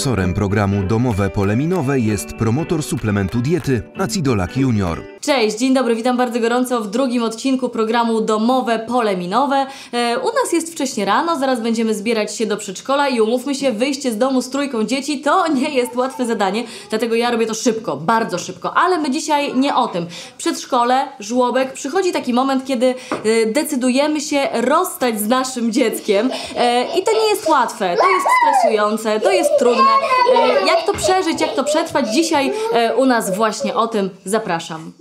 Sponsorem programu Domowe Pole Minowe jest promotor suplementu diety Acidolak Junior. Cześć, dzień dobry, witam bardzo gorąco w drugim odcinku programu Domowe Pole Minowe. E, u nas jest wcześnie rano, zaraz będziemy zbierać się do przedszkola i umówmy się, wyjście z domu z trójką dzieci to nie jest łatwe zadanie, dlatego ja robię to szybko, bardzo szybko, ale my dzisiaj nie o tym. Przedszkole, żłobek, przychodzi taki moment, kiedy e, decydujemy się rozstać z naszym dzieckiem e, i to nie jest łatwe, to jest stresujące, to jest trudne. E, jak to przeżyć, jak to przetrwać? Dzisiaj e, u nas właśnie o tym zapraszam.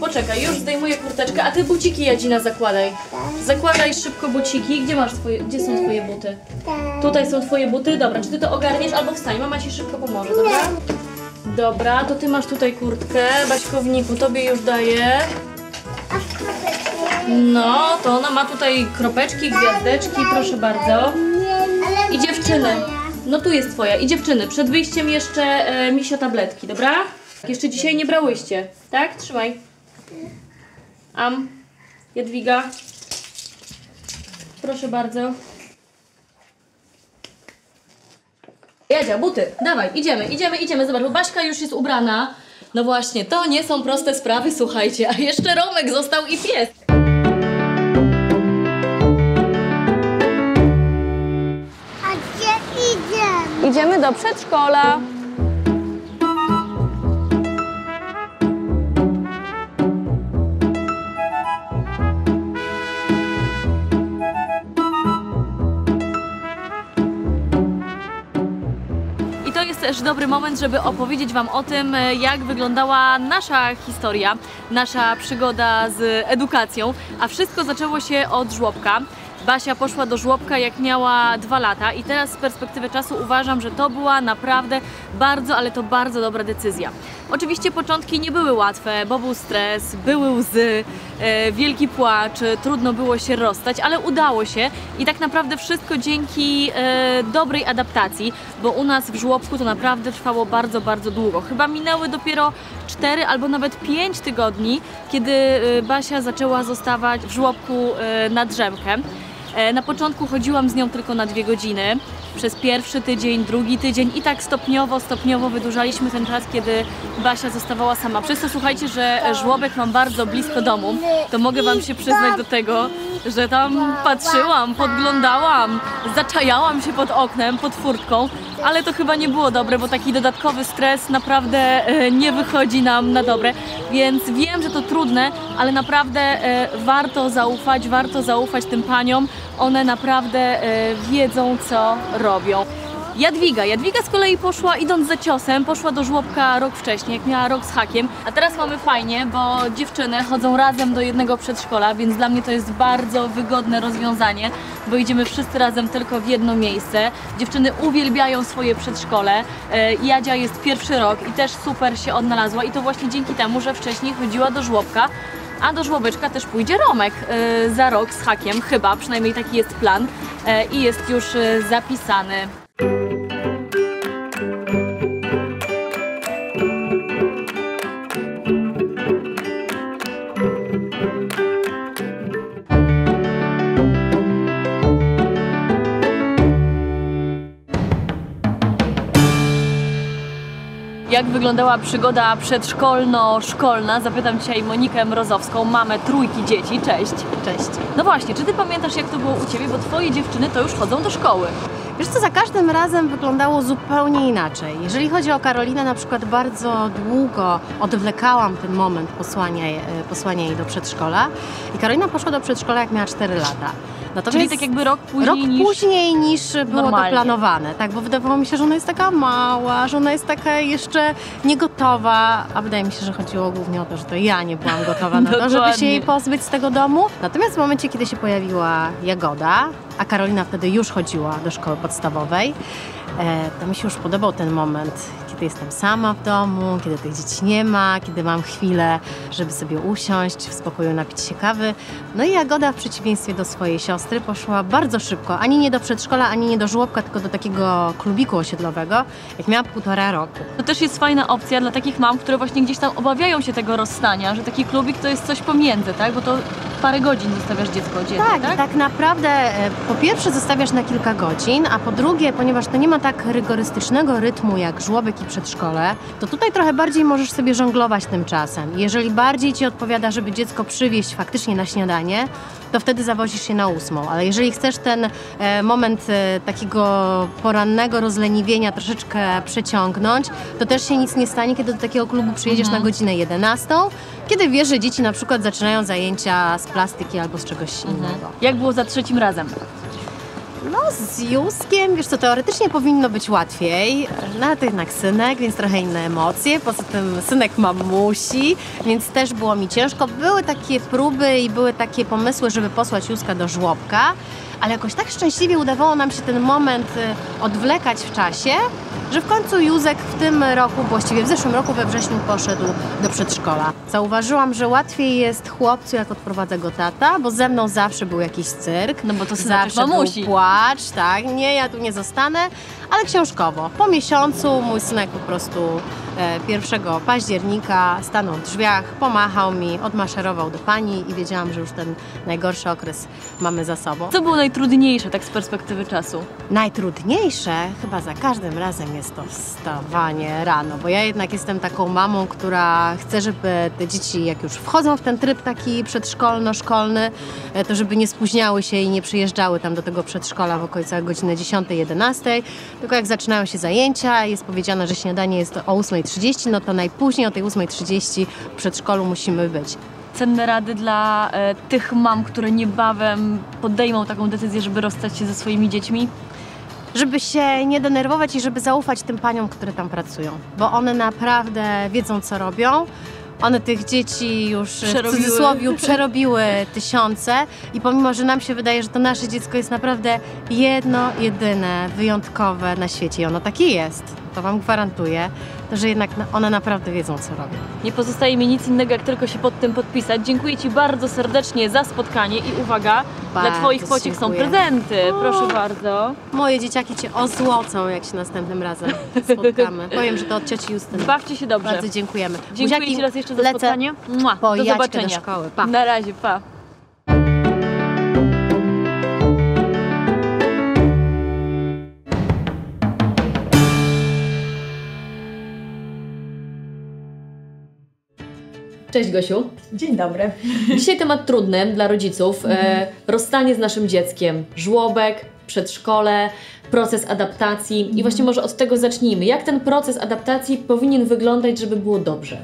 Poczekaj, już zdejmuję kurteczkę, a ty buciki Jadzina zakładaj. Zakładaj szybko buciki. Gdzie masz twoje, gdzie są twoje buty? Tutaj są twoje buty, dobra, czy ty to ogarniesz albo wstań, mama ci szybko pomoże, dobra? Dobra, to ty masz tutaj kurtkę, Baśkowniku, tobie już daję. No, to ona ma tutaj kropeczki, gwiazdeczki, proszę bardzo. I dziewczyny. No tu jest twoja. I dziewczyny, przed wyjściem jeszcze e, misio tabletki, dobra? Jeszcze dzisiaj nie brałyście, tak? Trzymaj. Am. Jadwiga. Proszę bardzo. Jadzia, buty, dawaj, idziemy, idziemy, idziemy. Zobacz, bo Baśka już jest ubrana. No właśnie, to nie są proste sprawy, słuchajcie. A jeszcze Romek został i pies. A gdzie idziemy? Idziemy do przedszkola. Też dobry moment, żeby opowiedzieć Wam o tym, e, jak wyglądała nasza historia, nasza przygoda z edukacją. A wszystko zaczęło się od żłobka. Basia poszła do żłobka jak miała dwa lata i teraz z perspektywy czasu uważam, że to była naprawdę bardzo, ale to bardzo dobra decyzja. Oczywiście początki nie były łatwe, bo był stres, były łzy, e, wielki płacz, trudno było się rozstać, ale udało się i tak naprawdę wszystko dzięki e, dobrej adaptacji, bo u nas w żłobku to naprawdę trwało bardzo, bardzo długo. Chyba minęły dopiero 4 albo nawet 5 tygodni, kiedy e, Basia zaczęła zostawać w żłobku na drzemkę. E, Na początku chodziłam z nią tylko na dwie godziny. Przez pierwszy tydzień, drugi tydzień i tak stopniowo, stopniowo wydłużaliśmy ten czas, kiedy Basia zostawała sama. Przez to słuchajcie, że żłobek mam bardzo blisko domu, to mogę Wam się przyznać do tego, że tam patrzyłam, podglądałam, zaczajałam się pod oknem, pod furtką, ale to chyba nie było dobre, bo taki dodatkowy stres naprawdę e, nie wychodzi nam na dobre, więc wiem, że to trudne, ale naprawdę e, warto zaufać, warto zaufać tym paniom, one naprawdę e, wiedzą, co robią. Jadwiga. Jadwiga z kolei poszła, idąc za ciosem, poszła do żłobka rok wcześniej, jak miała rok z hakiem. A teraz mamy fajnie, bo dziewczyny chodzą razem do jednego przedszkola, więc dla mnie to jest bardzo wygodne rozwiązanie, bo idziemy wszyscy razem tylko w jedno miejsce. Dziewczyny uwielbiają swoje przedszkole. E, Jadzia jest pierwszy rok i też super się odnalazła i to właśnie dzięki temu, że wcześniej chodziła do żłobka. A do żłobeczka też pójdzie Romek e, za rok z hakiem, chyba, przynajmniej taki jest plan e, i jest już e, zapisany. Jak wyglądała przygoda przedszkolno-szkolna? Zapytam dzisiaj Monikę Mrozowską, mamę trójki dzieci. Cześć. Cześć. No właśnie, czy ty pamiętasz jak to było u ciebie? Bo twoje dziewczyny to już chodzą do szkoły. Wiesz co, za każdym razem wyglądało zupełnie inaczej. Jeżeli chodzi o Karolinę, na przykład bardzo długo odwlekałam ten moment posłania, je- posłania jej do przedszkola i Karolina poszła do przedszkola jak miała 4 lata. Natomiast Czyli tak jakby rok później rok niż... później niż było normalnie. to planowane, tak? Bo wydawało mi się, że ona jest taka mała, że ona jest taka jeszcze niegotowa, a wydaje mi się, że chodziło głównie o to, że to ja nie byłam gotowa na to, żeby się jej pozbyć z tego domu. Natomiast w momencie, kiedy się pojawiła Jagoda, a Karolina wtedy już chodziła do szkoły podstawowej, e, to mi się już podobał ten moment, kiedy jestem sama w domu, kiedy tych dzieci nie ma, kiedy mam chwilę, żeby sobie usiąść, w spokoju napić się kawy. No i Jagoda w przeciwieństwie do swojej siostry poszła bardzo szybko, ani nie do przedszkola, ani nie do żłobka, tylko do takiego klubiku osiedlowego, jak miała półtora roku. To też jest fajna opcja dla takich mam, które właśnie gdzieś tam obawiają się tego rozstania, że taki klubik to jest coś pomiędzy, tak? Bo to parę godzin zostawiasz dziecko dziennie, Tak, tak? tak naprawdę e, po pierwsze zostawiasz na kilka godzin, a po drugie, ponieważ to nie ma tak rygorystycznego rytmu jak żłobek i przedszkole, to tutaj trochę bardziej możesz sobie żonglować tym czasem. Jeżeli bardziej ci odpowiada, żeby dziecko przywieźć faktycznie na śniadanie, to wtedy zawozisz się na ósmą. Ale jeżeli chcesz ten e, moment e, takiego porannego rozleniwienia troszeczkę przeciągnąć, to też się nic nie stanie, kiedy do takiego klubu przyjedziesz na godzinę 11, kiedy wiesz, że dzieci na przykład zaczynają zajęcia z plastyki albo z czegoś innego. Jak było za trzecim razem? No z Józkiem, wiesz co, teoretycznie powinno być łatwiej, no ale to jednak synek, więc trochę inne emocje, poza tym synek mamusi, więc też było mi ciężko. Były takie próby i były takie pomysły, żeby posłać Józka do żłobka, ale jakoś tak szczęśliwie udawało nam się ten moment y, odwlekać w czasie, że w końcu Józek w tym roku, właściwie w zeszłym roku we wrześniu poszedł do przedszkola. Zauważyłam, że łatwiej jest chłopcu, jak odprowadza go tata, bo ze mną zawsze był jakiś cyrk. No bo to zawsze był mamusi. płacz, tak, nie, ja tu nie zostanę, ale książkowo. Po miesiącu mój synek po prostu 1 października stanął w drzwiach, pomachał mi, odmaszerował do pani i wiedziałam, że już ten najgorszy okres mamy za sobą. Co było najtrudniejsze tak z perspektywy czasu? Najtrudniejsze chyba za każdym razem jest to wstawanie rano, bo ja jednak jestem taką mamą, która chce, żeby te dzieci, jak już wchodzą w ten tryb taki przedszkolno-szkolny, e, to żeby nie spóźniały się i nie przyjeżdżały tam do tego przedszkola w okolicach godziny 10-11, tylko jak zaczynają się zajęcia, jest powiedziane, że śniadanie jest o 8.30, no to najpóźniej o tej 8.30 w przedszkolu musimy być. Cenne rady dla e, tych mam, które niebawem podejmą taką decyzję, żeby rozstać się ze swoimi dziećmi? żeby się nie denerwować i żeby zaufać tym paniom, które tam pracują, bo one naprawdę wiedzą, co robią. One tych dzieci już Przerobiły. w cudzysłowie przerobiły tysiące i pomimo, że nam się wydaje, że to nasze dziecko jest naprawdę jedno, jedyne, wyjątkowe na świecie i ono takie jest, to Wam gwarantuję, że jednak na- one naprawdę wiedzą, co robią. Nie pozostaje mi nic innego, jak tylko się pod tym podpisać. Dziękuję Ci bardzo serdecznie za spotkanie i uwaga, dla Bardzo Twoich pociech są prezenty. Proszę bardzo. Moje dzieciaki Cię ozłocą, jak się następnym razem spotkamy. Powiem, że to od cioci Justyny. Bawcie się dobrze. Bardzo dziękujemy. Dziękuję Buziaki, Ci raz jeszcze za spotkanie. Mua, po do zobaczenia. do szkoły. Pa. Na razie, pa. Cześć Gosiu. Dzień dobry. Dzisiaj temat trudny dla rodziców. E, rozstanie z naszym dzieckiem, żłobek, przedszkole, proces adaptacji. I właśnie może od tego zacznijmy. Jak ten proces adaptacji powinien wyglądać, żeby było dobrze?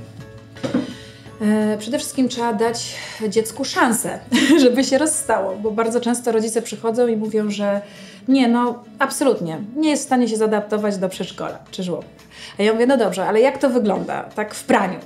E, Przede wszystkim trzeba dać dziecku szansę, żeby się rozstało, bo bardzo często rodzice przychodzą i mówią, że nie, no absolutnie, nie jest w stanie się zaadaptować do przedszkola czy żłobka. A ja mówię, no dobrze, ale jak to wygląda tak w praniu?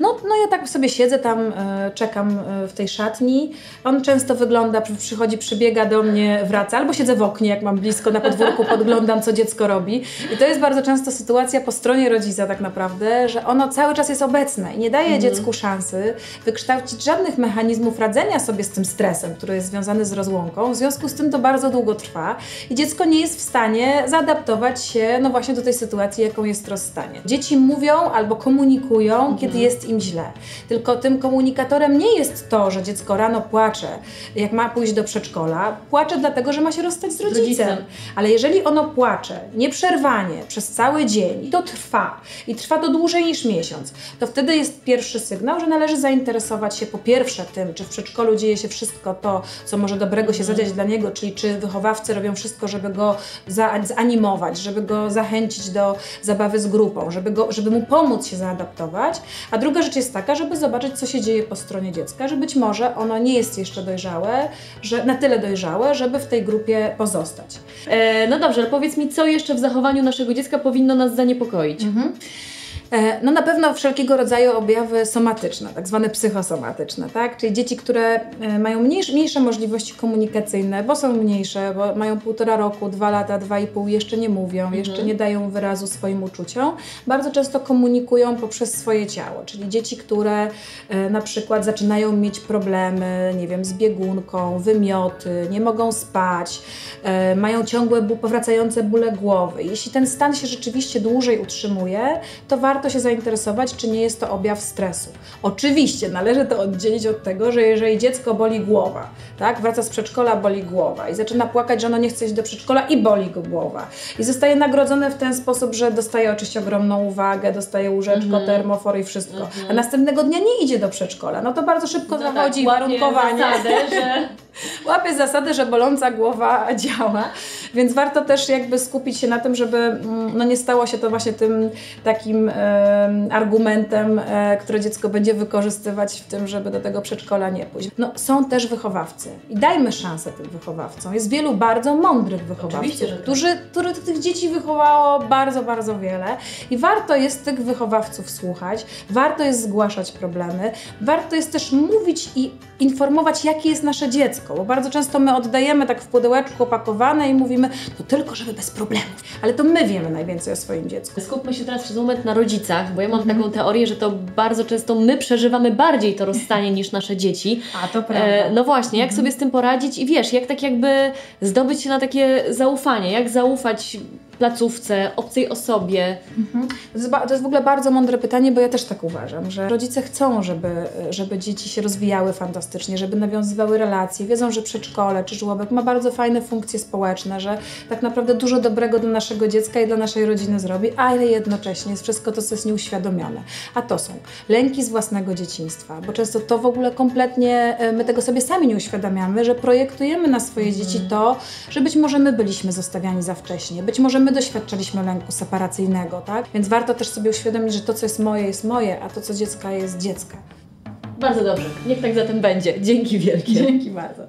No, no ja tak sobie siedzę tam, e, czekam e, w tej szatni. On często wygląda, przy- przychodzi, przybiega do mnie, wraca, albo siedzę w oknie, jak mam blisko na podwórku, podglądam, co dziecko robi. I to jest bardzo często sytuacja po stronie rodzica tak naprawdę, że ono cały czas jest obecne i nie daje dziecku szansy wykształcić żadnych mechanizmów radzenia sobie z tym stresem, który jest związany z rozłąką. W związku z tym to bardzo długo trwa i dziecko nie jest w stanie zaadaptować się no właśnie do tej sytuacji, jaką jest rozstanie. Dzieci mówią albo komunikują, kiedy jest im źle. Tylko tym komunikatorem nie jest to, że dziecko rano płacze, jak ma pójść do przedszkola. Płacze dlatego, że ma się rozstać z rodzicem. rodzicem. Ale jeżeli ono płacze nieprzerwanie przez cały dzień i to trwa, i trwa to dłużej niż miesiąc, to wtedy jest pierwszy sygnał, że należy zainteresować się po pierwsze tym, czy w przedszkolu dzieje się wszystko to, co może dobrego się zadziać dla niego, czyli czy wychowawcy robią wszystko, żeby go za, zanimować, żeby go zachęcić do zabawy z grupą, żeby, go, żeby mu pomóc się zaadaptować. A druga rzecz jest taka, żeby zobaczyć, co się dzieje po stronie dziecka, że być może ono nie jest jeszcze dojrzałe, że na tyle dojrzałe, żeby w tej grupie pozostać. E, no dobrze, ale powiedz mi, co jeszcze w zachowaniu naszego dziecka powinno nas zaniepokoić? E, No na pewno wszelkiego rodzaju objawy somatyczne, tak zwane psychosomatyczne, tak? Czyli dzieci, które e, mają mniejsze, mniejsze możliwości komunikacyjne, bo są mniejsze, bo mają półtora roku, dwa lata, dwa i pół, jeszcze nie mówią, jeszcze nie dają wyrazu swoim uczuciom, bardzo często komunikują poprzez swoje ciało. Czyli dzieci, które e, na przykład zaczynają mieć problemy, nie wiem, z biegunką, wymioty, nie mogą spać, e, mają ciągłe powracające bóle głowy. Jeśli ten stan się rzeczywiście dłużej utrzymuje, to warto się zainteresować, czy nie jest to objaw stresu. Oczywiście należy to oddzielić od tego, że jeżeli dziecko boli głowa, tak, wraca z przedszkola, boli głowa i zaczyna płakać, że ono nie chce iść do przedszkola i boli go głowa. I zostaje nagrodzone w ten sposób, że dostaje oczywiście ogromną uwagę, dostaje łóżeczko, termofor i wszystko. A następnego dnia nie idzie do przedszkola. No to bardzo szybko zachodzi warunkowanie Zasadę, że łapie zasadę, że boląca głowa działa, więc warto też jakby skupić się na tym, żeby mm, no nie stało się to właśnie tym takim em, argumentem, e, które dziecko będzie wykorzystywać w tym, żeby do tego przedszkola nie pójść. No są też wychowawcy i dajmy szansę tym wychowawcom. Jest wielu bardzo mądrych wychowawców, tak. którzy, których tych dzieci wychowało bardzo, bardzo wiele i warto jest tych wychowawców słuchać, warto jest zgłaszać problemy, warto jest też mówić i informować, jakie jest nasze dziecko, bo bardzo często my oddajemy tak w pudełeczku opakowane i mówimy, no tylko żeby bez problemów, ale to my wiemy najwięcej o swoim dziecku. Skupmy się teraz przez moment na rodzicach, bo ja mam taką teorię, że to bardzo często my przeżywamy bardziej to rozstanie niż nasze dzieci. A to E, no właśnie, jak sobie z tym poradzić i wiesz, jak tak jakby zdobyć się na takie zaufanie, jak zaufać placówce, obcej osobie. To jest, ba- to jest w ogóle bardzo mądre pytanie, bo ja też tak uważam, że rodzice chcą, żeby, żeby dzieci się rozwijały fantastycznie, żeby nawiązywały relacje. Wiedzą, że przedszkole czy żłobek ma bardzo fajne funkcje społeczne, że tak naprawdę dużo dobrego dla naszego dziecka i dla naszej rodziny zrobi, ale jednocześnie jest wszystko to, co jest nieuświadomione. A to są lęki z własnego dzieciństwa, bo często to w ogóle kompletnie, e, my tego sobie sami nie uświadamiamy, że projektujemy na swoje dzieci to, że być może my byliśmy zostawiani za wcześnie, być może my doświadczaliśmy lęku separacyjnego, tak? Więc warto też sobie uświadomić, że to, co jest moje, jest moje, a to, co dziecka, jest dziecka. Bardzo dobrze, niech tak zatem będzie. Dzięki wielkie. Dzięki bardzo.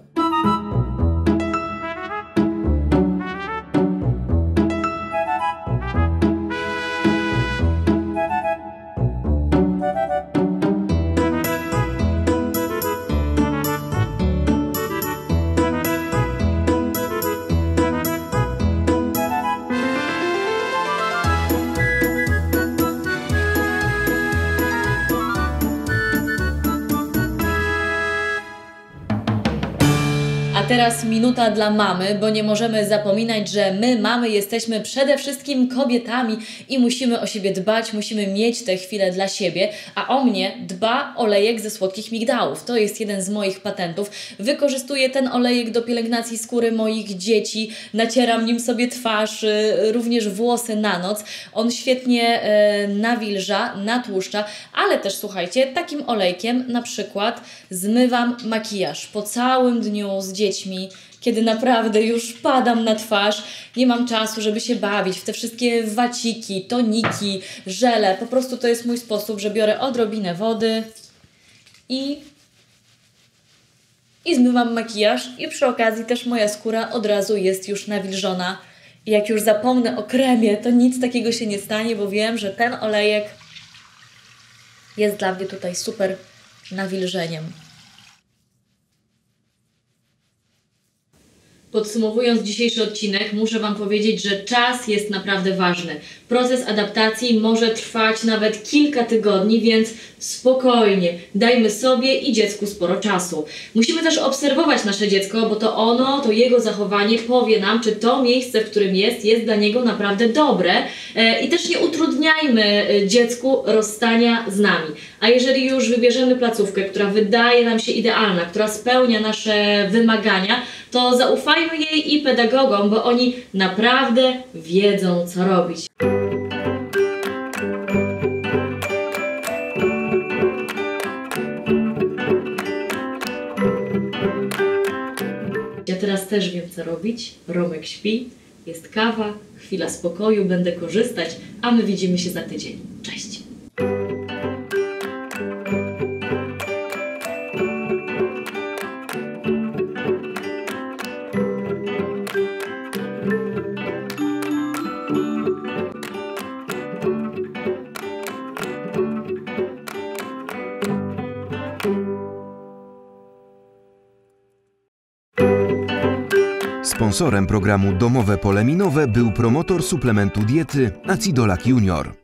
Teraz minuta dla mamy, bo nie możemy zapominać, że my, mamy, jesteśmy przede wszystkim kobietami i musimy o siebie dbać, musimy mieć te chwile dla siebie. A o mnie dba olejek ze słodkich migdałów. To jest jeden z moich patentów. Wykorzystuję ten olejek do pielęgnacji skóry moich dzieci, nacieram nim sobie twarz, y, również włosy na noc. On świetnie e, nawilża, natłuszcza, ale też słuchajcie, takim olejkiem na przykład zmywam makijaż po całym dniu z dziećmi, kiedy naprawdę już padam na twarz, nie mam czasu, żeby się bawić w te wszystkie waciki, toniki, żele. Po prostu to jest mój sposób, że biorę odrobinę wody i i zmywam makijaż i przy okazji też moja skóra od razu jest już nawilżona. I jak już zapomnę o kremie, to nic takiego się nie stanie, bo wiem, że ten olejek jest dla mnie tutaj super nawilżeniem. Podsumowując dzisiejszy odcinek, muszę Wam powiedzieć, że czas jest naprawdę ważny. Proces adaptacji może trwać nawet kilka tygodni, więc spokojnie, dajmy sobie i dziecku sporo czasu. Musimy też obserwować nasze dziecko, bo to ono, to jego zachowanie powie nam, czy to miejsce, w którym jest, jest dla niego naprawdę dobre. E, I też nie utrudniajmy e, dziecku rozstania z nami. A jeżeli już wybierzemy placówkę, która wydaje nam się idealna, która spełnia nasze wymagania, to zaufajmy jej i pedagogom, bo oni naprawdę wiedzą, co robić. Też wiem, co robić. Romek śpi, jest kawa, chwila spokoju, będę korzystać, a my widzimy się za tydzień. Cześć! Sponsorem programu Domowe Pole Minowe był promotor suplementu diety Acidolac Junior.